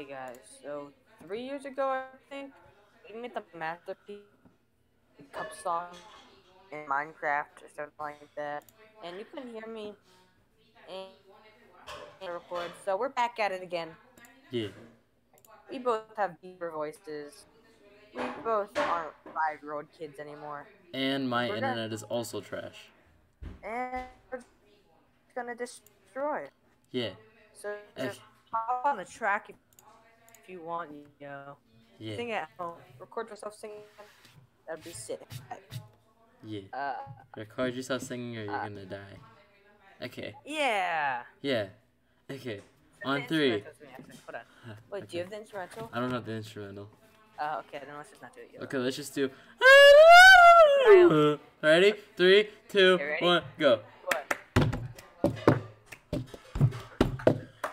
Hey guys, so three years ago, I think, we made the masterpiece cup song in Minecraft or something like that, and you couldn't hear me and, and record, so we're back at it again. Yeah. We both have deeper voices. We both aren't five-year-old kids anymore, And my We're gonna- internet is also trash. and we're gonna destroy. it. Yeah. So just hop on the track you want, yo. Yeah. Sing at home. Record yourself singing. That'd be sick. Yeah. Uh, Record yourself singing or you're Uh. gonna die. Okay. yeah. Yeah. Okay. On three. instrumental's me. Hold on. Huh, Wait, do you have the instrumental? I don't have the instrumental. Uh, okay, then let's just not do it. Okay, let's just do. Ready? Three, two, ready? one, go.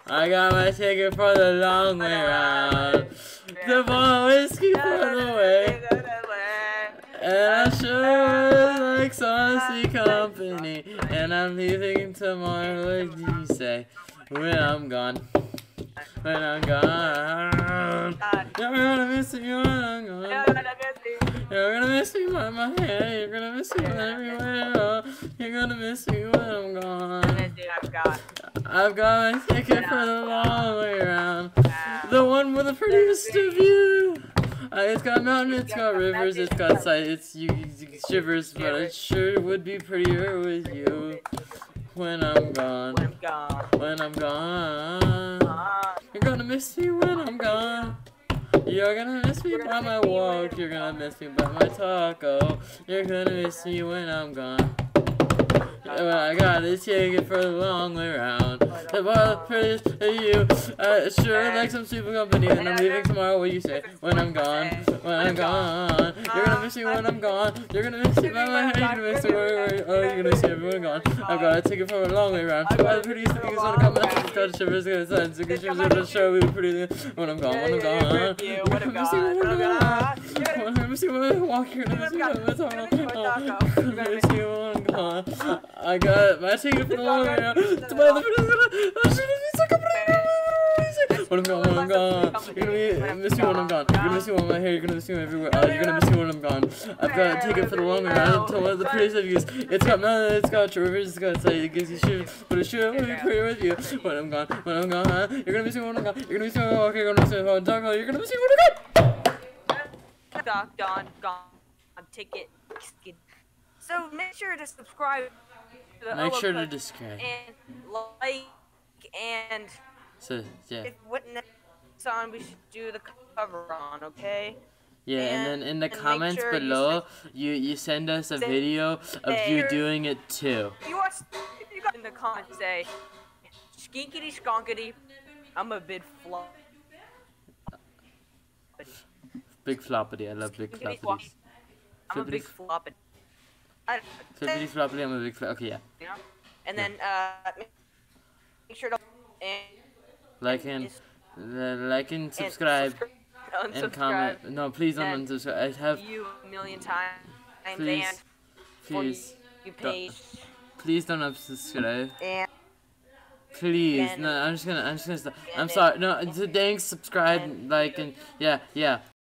I got my ticket for the long way round. The ball whiskey for the way. And I sure like saucy company. And I'm leaving tomorrow, what do you say? When I'm gone. When I'm gone. You're gonna miss me when I'm gone. You're gonna miss me by my hair. You're gonna miss me everywhere. You're gonna miss me when I'm gone. I've got my ticket for the long way around. The one with the prettiest of view. Uh, it's got mountains, it's got rivers, it's got sight, it's you, you shivers, but it sure would be prettier with you when I'm gone. When I'm gone. When I'm gone, you're gonna miss me when I'm gone. You're gonna miss me by my walk, you're gonna miss me by my taco. You're gonna miss me when I'm gone. Well, I got a ticket for the long way round. The bar prettiest of you. I sure like some super company, and I'm leaving tomorrow. What you say? When I'm gone, when I'm gone, you're gonna miss me when I'm gone. You're gonna miss me by my hair. You're gonna miss me where, oh, you're gonna see everyone gone. I've got a ticket for a long way round. To buy prettiest thing is gonna come out. Got shivers, got sun. It's gonna show show me pretty when I'm gone, when I'm gone. You're gonna miss me when I'm gone. I I'm got my ticket for the long way. To the prettiest when I'm gone, when I'm gone, you're gonna miss me when I'm gone. You're gonna miss me when my hair. You're gonna miss me everywhere. Uh, you're gonna miss me when I'm gone. I've got a ticket for the long round to one of the prettiest of views. It's got mountains, it's got rivers, it's got sight. It gives you shivers, but it sure will be pretty with you when I'm gone. When I'm gone? You're gonna miss me when I'm gone. You're gonna miss me when I walk. You're gonna miss me when I talk. You're gonna miss me when I'm gone. Doc, Don, gone. Ticket. So make sure to subscribe. To the Make sure to describe. and like and So yeah, if what next song we should do the cover on, okay? yeah, and then in the comments sure below, you you send us a video of you doing it too. You if you got in the comments say, skinkity skonkity, I'm a bit flop. Big floppity, I love big floppities. I'm a big Flippity- flop. I, Flippity floppity, I'm a big flop. Okay, yeah. know? And then uh, make- sure to and, Like and uh, like and and subscribe subscribe- and comment. No, please don't unsubscribe. I have you a million times Please, please, you page please don't unsubscribe. and Please, And- no, I'm just gonna, I'm just gonna stop. I'm sorry. No, thanks, subscribe, and- like, and yeah, yeah.